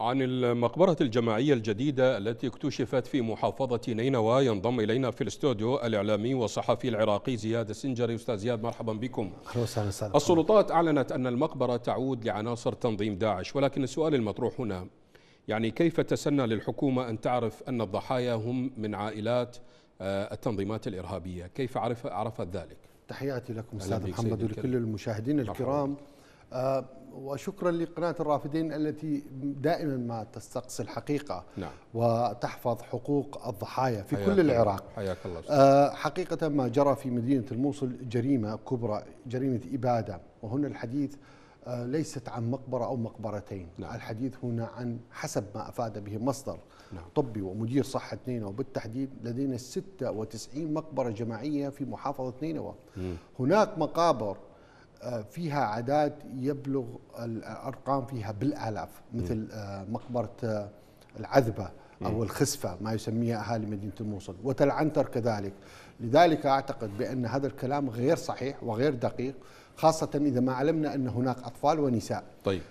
عن المقبرة الجماعية الجديدة التي اكتشفت في محافظة نينوى ينضم إلينا في الاستوديو الإعلامي والصحفي العراقي زياد السنجري. أستاذ زياد مرحبا بكم. السلطات أعلنت أن المقبرة تعود لعناصر تنظيم داعش ولكن السؤال المطروح هنا يعني كيف تسنى للحكومة أن تعرف أن الضحايا هم من عائلات آه، التنظيمات الإرهابية؟ كيف عرف عرفت ذلك؟ تحياتي لكم أستاذ محمد ولكل المشاهدين الكرام. آه وشكرا لقناة الرافدين التي دائما ما تستقصي الحقيقة نعم. وتحفظ حقوق الضحايا في كل العراق حياك الله آه حقيقة ما جرى في مدينة الموصل جريمة كبرى جريمة إبادة وهنا الحديث آه ليست عن مقبرة أو مقبرتين نعم. الحديث هنا عن حسب ما أفاد به مصدر نعم. طبي ومدير صحة نينوى وبالتحديد لدينا 96 مقبرة جماعية في محافظة نينوى هناك مقابر آه، فيها عداد يبلغ الأرقام فيها بالآلاف مثل آه، مقبرة آه، العذبة أو الخسفة ما يسميها أهالي مدينة الموصل وتلعنتر كذلك. لذلك أعتقد بأن هذا الكلام غير صحيح وغير دقيق خاصة إذا ما علمنا أن هناك أطفال ونساء. طيب.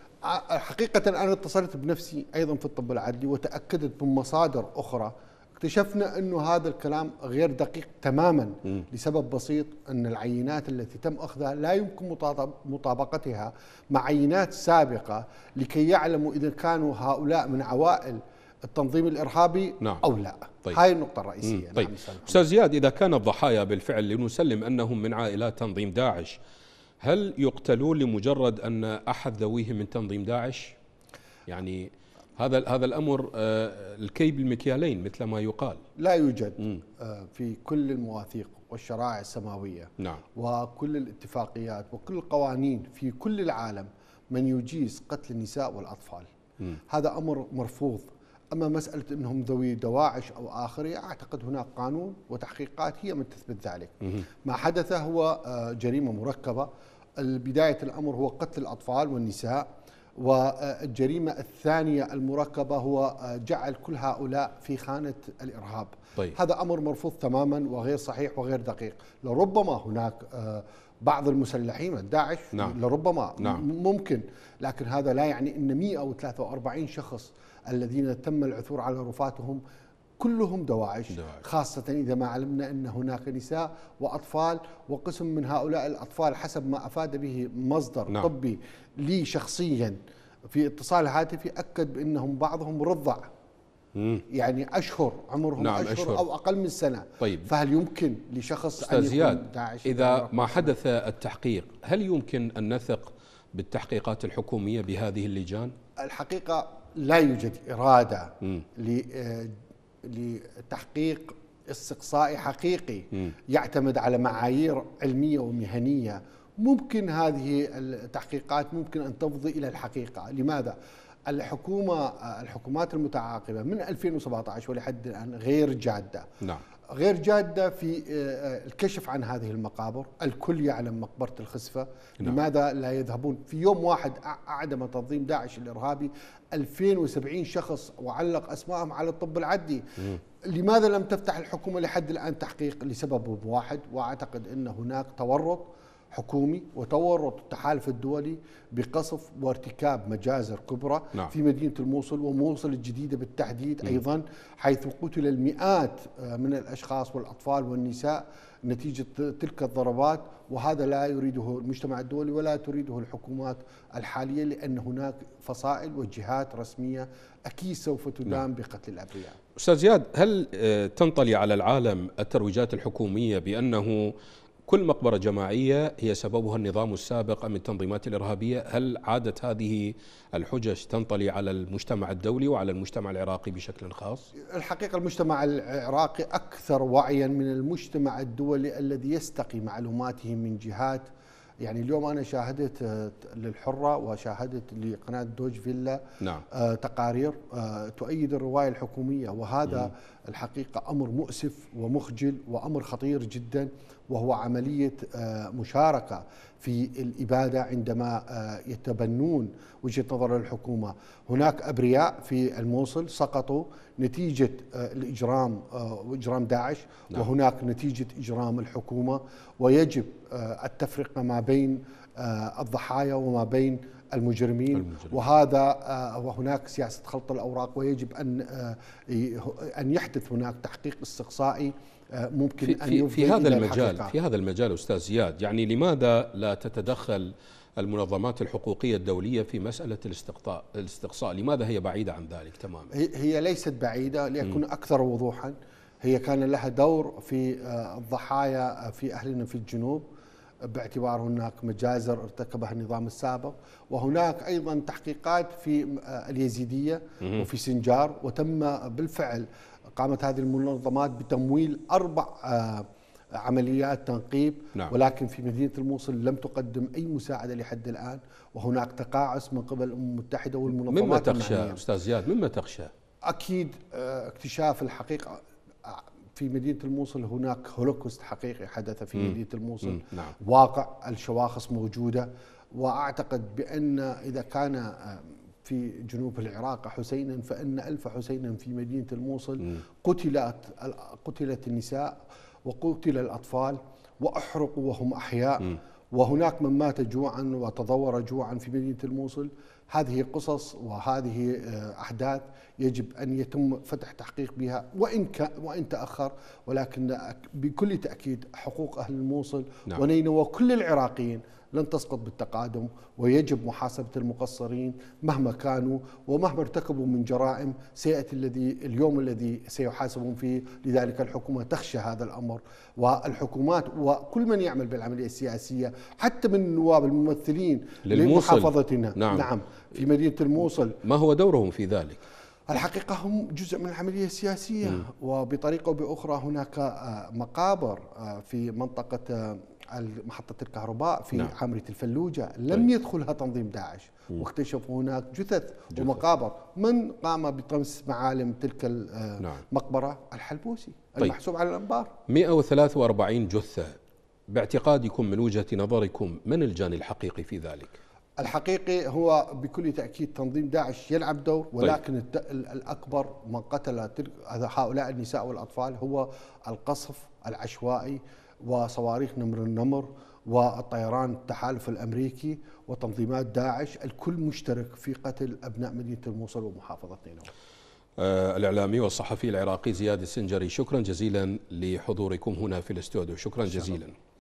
حقيقة أنا اتصلت بنفسي أيضا في الطب العدلي وتأكدت من مصادر أخرى اكتشفنا أنه هذا الكلام غير دقيق تماما م. لسبب بسيط أن العينات التي تم أخذها لا يمكن مطابقتها مع عينات سابقة لكي يعلموا إذا كانوا هؤلاء من عوائل التنظيم الإرهابي نعم. أو لا طيب. هاي النقطة الرئيسية طيب نعم أستاذ زياد إذا كان الضحايا بالفعل لنسلم أنهم من عائلات تنظيم داعش هل يقتلون لمجرد أن أحد ذويهم من تنظيم داعش يعني هذا هذا الأمر آه، الكي بالمكيالين مثل ما يقال. لا يوجد آه، في كل المواثيق والشرائع السماوية. نعم. وكل الاتفاقيات وكل القوانين في كل العالم من يجيز قتل النساء والأطفال. م. هذا أمر مرفوض. أما مسألة إنهم ذوي دواعش أو اخره أعتقد هناك قانون وتحقيقات هي من تثبت ذلك. م. ما حدث هو آه، جريمة مركبة. بدايه الأمر هو قتل الأطفال والنساء. والجريمة الثانية المركبة هو جعل كل هؤلاء في خانة الإرهاب طيب. هذا أمر مرفوض تماما وغير صحيح وغير دقيق لربما هناك آه، بعض المسلحين داعش نعم. لربما نعم. ممكن لكن هذا لا يعني أن 143 شخص الذين تم العثور على رفاتهم كلهم دواعش, دواعش خاصة إذا ما علمنا أن هناك نساء وأطفال وقسم من هؤلاء الأطفال حسب ما أفاد به مصدر نعم. طبي لي شخصيا في اتصال هاتفي أكد بأنهم بعضهم رضع مم. يعني أشهر عمرهم نعم أشهر, أشهر أو أقل من سنة طيب فهل يمكن لشخص أستاذ أن يكون داعش إذا ما حدث التحقيق هل يمكن أن نثق بالتحقيقات الحكومية بهذه اللجان؟ الحقيقة لا يوجد إرادة لتحقيق استقصائي حقيقي م. يعتمد على معايير علمية ومهنية ممكن هذه التحقيقات ممكن أن تفضي إلى الحقيقة، لماذا؟ الحكومة الحكومات المتعاقبة من 2017 ولحد الآن غير جادة. نعم. غير جادة في آه، الكشف عن هذه المقابر، الكل يعلم مقبرة الخسفه، نعم. لماذا لا يذهبون؟ في يوم واحد أعدم تنظيم داعش الإرهابي 2070 شخص وعلق اسمائهم على الطب العدي. م. لماذا لم تفتح الحكومة لحد الآن تحقيق؟ لسبب واحد وأعتقد إن هناك تورط. حكومي وتورط التحالف الدولي بقصف وارتكاب مجازر كبرى نعم. في مدينة الموصل وموصل الجديدة بالتحديد م. أيضا حيث قتل المئات من الأشخاص والأطفال والنساء نتيجة تلك الضربات وهذا لا يريده المجتمع الدولي ولا تريده الحكومات الحالية لأن هناك فصائل وجهات رسمية أكيد سوف تدان نعم. بقتل الأبرياء. أستاذ زياد هل آه، تنطلي على العالم الترويجات الحكومية بأنه كل مقبرة جماعية هي سببها النظام السابق أم التنظيمات الإرهابية هل عادت هذه الحجج تنطلي على المجتمع الدولي وعلى المجتمع العراقي بشكل خاص؟ الحقيقة المجتمع العراقي أكثر وعيا من المجتمع الدولي الذي يستقي معلوماته من جهات يعني اليوم أنا شاهدت آه، للحرة وشاهدت لقناة دوج فيلا نعم. آه، تقارير آه، تؤيد الرواية الحكومية وهذا مم. الحقيقة أمر مؤسف ومخجل وأمر خطير جدا وهو عملية مشاركة في الإبادة عندما يتبنون وجهة نظر الحكومة، هناك أبرياء في الموصل سقطوا نتيجة الإجرام واجرام داعش نعم. وهناك نتيجة إجرام الحكومة ويجب التفرقة ما بين آه، الضحايا وما بين المجرمين, المجرمين. وهذا آه، وهناك سياسة خلط الأوراق ويجب أن آه، أن يحدث هناك تحقيق استقصائي آه، ممكن في أن في, في هذا المجال الحقيقة. في هذا المجال أستاذ زياد يعني لماذا لا تتدخل المنظمات الحقوقية الدولية في مسألة الاستقطاع الاستقصاء؟ لماذا هي بعيدة عن ذلك تماما؟ هي ليست بعيدة ليكون أكثر وضوحا. هي كان لها دور في الضحايا في أهلنا في الجنوب. باعتبار هناك مجازر ارتكبها النظام السابق وهناك أيضا تحقيقات في آه، اليزيدية وفي سنجار وتم بالفعل قامت هذه المنظمات بتمويل أربع آه، عمليات تنقيب نعم. ولكن في مدينة الموصل لم تقدم أي مساعدة لحد الآن وهناك تقاعس من قبل الأمم المتحدة والمنظمات مما تخشى أستاذ زياد مما تخشى؟ أكيد آه، اكتشاف الحقيقة في مدينة الموصل هناك هولوكوست حقيقي حدث في مم. مدينة الموصل نعم. واقع الشواخص موجودة وأعتقد بأن إذا كان آه، في جنوب العراق حسينا فإن ألف حسين في مدينة الموصل مم. قتلت قتلت النساء وقتل الأطفال وأحرقوا وهم أحياء مم. وهناك من مات جوعا وتضور جوعا في مدينة الموصل هذه قصص وهذه آه، أحداث يجب أن يتم فتح تحقيق بها وإن وإن تأخر ولكن بكل تأكيد حقوق أهل الموصل نعم. ونينوى وكل العراقيين لن تسقط بالتقادم ويجب محاسبة المقصرين مهما كانوا ومهما ارتكبوا من جرائم سيأتي الذي اليوم الذي سيحاسبون فيه. لذلك الحكومة تخشى هذا الأمر. والحكومات وكل من يعمل بالعملية السياسية حتى من النواب الممثلين لمحافظتنا. نعم. نعم. في مدينة الموصل. ما هو دورهم في ذلك؟ الحقيقة هم جزء من العملية السياسية. م. وبطريقة أو بأخرى هناك آه، مقابر آه، في منطقة آه، محطة الكهرباء في نعم. حامرة الفلوجة لم طيب. يدخلها تنظيم داعش م. واكتشفوا هناك جثث, جثث ومقابر من قام بطمس معالم تلك المقبرة نعم. الحلبوسي طيب. المحسوب على الأنبار 143 جثة باعتقادكم من وجهة نظركم من الجاني الحقيقي في ذلك؟ الحقيقي هو بكل تأكيد تنظيم داعش يلعب دور طيب. ولكن طيب. الأكبر من قتل هؤلاء النساء والأطفال هو القصف العشوائي وصواريخ نمر النمر والطيران التحالف الأمريكي وتنظيمات داعش الكل مشترك في قتل أبناء مدينة الموصل ومحافظه نينوى. آه الإعلامي والصحفي العراقي زياد السنجري شكرا جزيلا لحضوركم هنا في الاستوديو شكرا جزيلا.